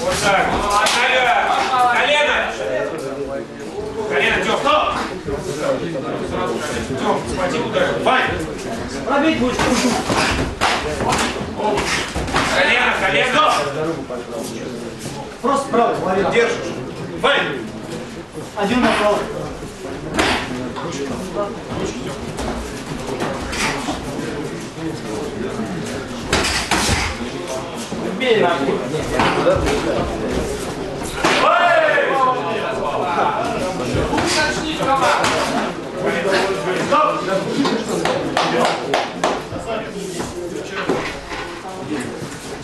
Вот так. Колено. Колено, Тём. Стоп. Тём, схвати удар. Вань. Пробить будешь. Колено, колено. Просто правый, смотри. Держишь. Вань. Один направо. Бей ногу.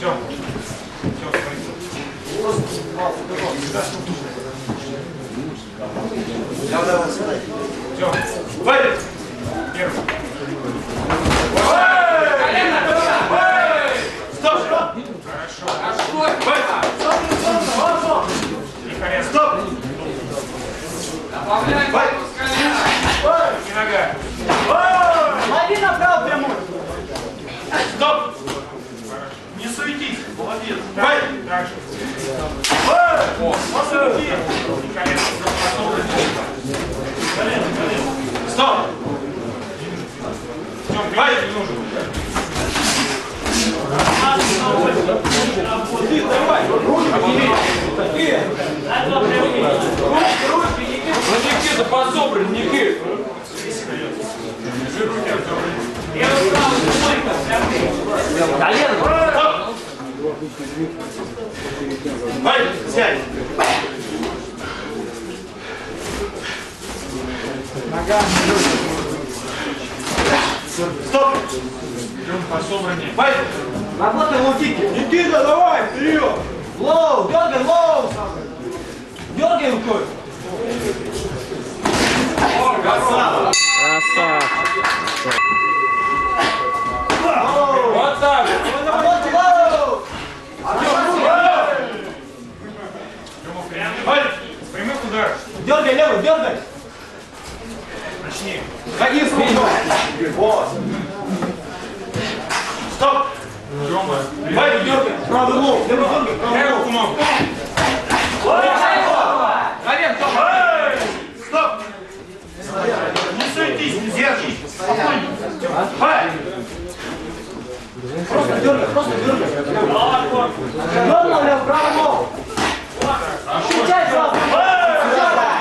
Тём. Тём, смотри. Тём. Вань. Первый. Стоп! Хорошо. Вань. И колено. Стоп! Вань. И нога. Лови направо прямой. Стоп! Не суетись, молодец. Вань. Так же. О, посмотри. И колено. Стоп! Вань не нужен. Ну Никита, пособранней, Никита. Колено. Вань, сядь. Стоп! Пособраннее. Вань! Работай лоу-кики. Никита, давай, вперед. Лоу, дергай, лоу. Дергай рукой. Вот так. Работай, лоу. С прямых ударов. Дергай левый, дергай. Начни. Ходи с Вот. Стоп! Тёма. Вань, дергай. Правый лоу. Левый дергай, правый Дай лоу. руку ногу. Колен, Тома. Эй! Стоп! Не суетись, не держись. Спокойно. Вань! Просто дергай, просто дергай. Дернул левый, правый лоу. Включай сразу.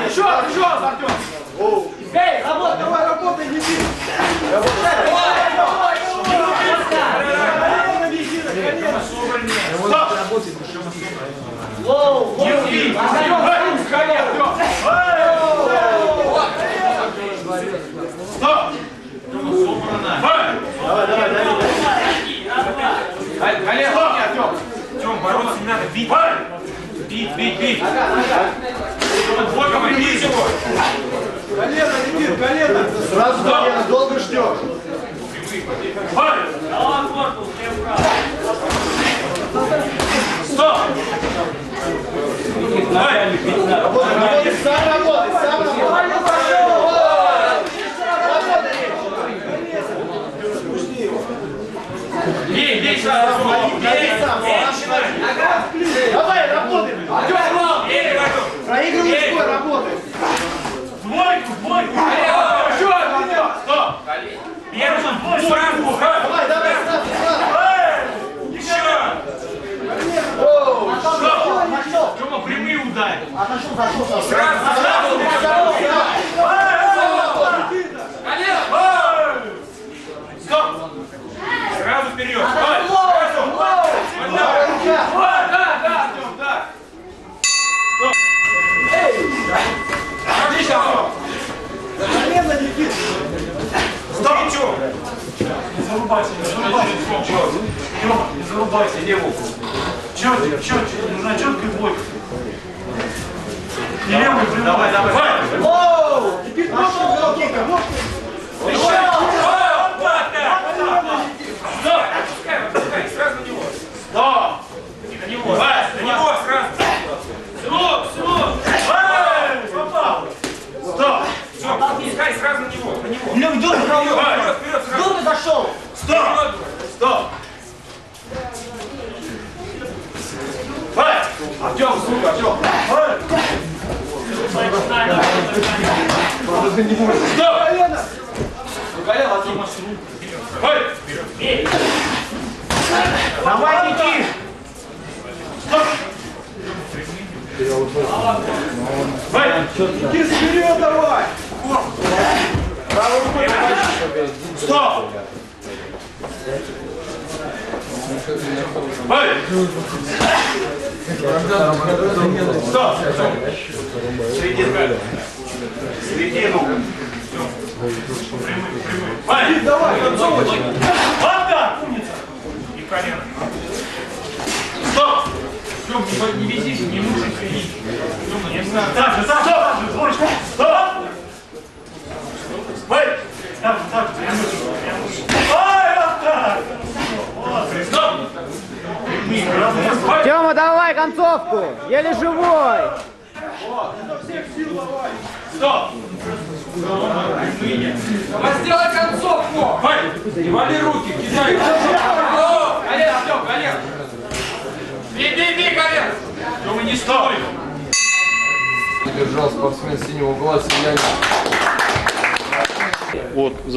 Еще, еще, Артем. Бей, работай. Давай, работай, не бей. Стоп! Low, low. Артем, Артем, скорее, Артем. Стоп! Вань! Колено, Стоп! Артем. Тём, бороться надо. Бить! Бить, бить, бить! Двойкой бить его! Колено, Никит, колено. Сразу колено, долго ждешь. Вань! ногами 15. Работай, сам работай, сам работай. Бей, бей сразу. Бей сам. Давай, работай. Проигрывай свой, работай. Двойку, двойку. Хорошо. Стоп. Первым, двойку. Давай. Ничего! Не зарубайся, не зарубайся. Тёма, не зарубайся, левую руку. Четко, четко, нужна четкая двойка. Давай, давай. Вань! Лоу. Никит, ножку, голкика, ножку. Еще! Сразу на него! Вась, на него сразу! Стоп, стоп! Вась! Попал! Стоп! Все, отпускай сразу на него, на него! Правый low. Вперед, вперед, сразу! Дергай, зашел. Стоп! Стоп! Вась! Артем, сука, Артем. Ой. Стоп! Колено, Дима. Ой! Давай, Никит. Никит, вперед давай. Стоп! Ой! Стоп! Середину. Середину. Ой! Давай, концовочку. Вот так, умница. Стоп! Не, не вези, не сидеть. Тём, не знаю. Так так же, так же. Дворочка. Стоп! Ой! Так же, так же. Прямо сюда, прямо сюда. Ай, вот так. Вот. Стоп! Ой! Тёма, давай концовку! Еле живой! Стоп! Сделай концовку! Не вали руки, кидай! Колено, Артем, колено! Бей, бей, бей, колено! Тёма, не стой! держал спортсмен синего угла сияние. Вот, запись.